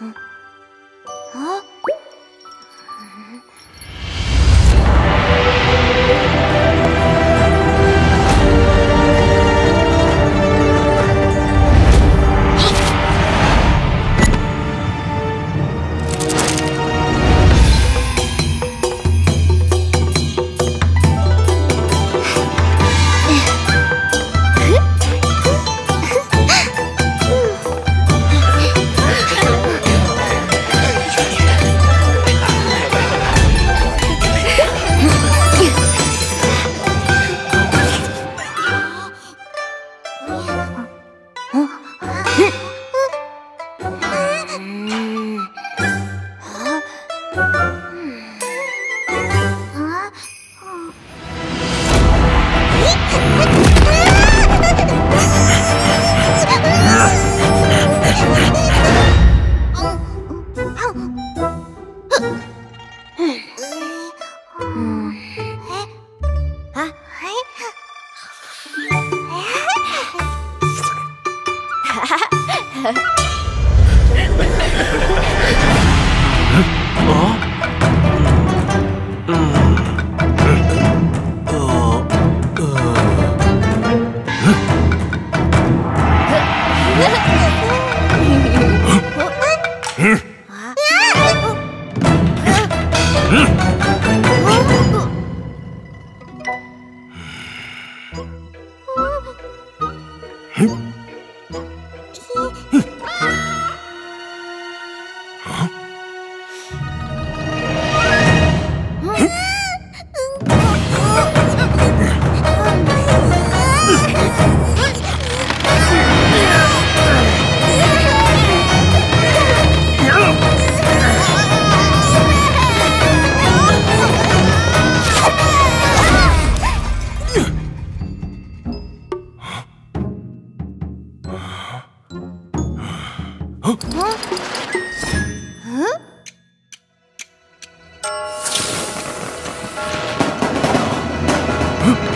うん。うん。Hmph! Huh? Huh? huh?